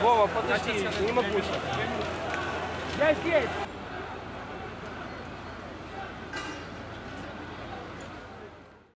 Вова, подожди, не могу сейчас. Я здесь.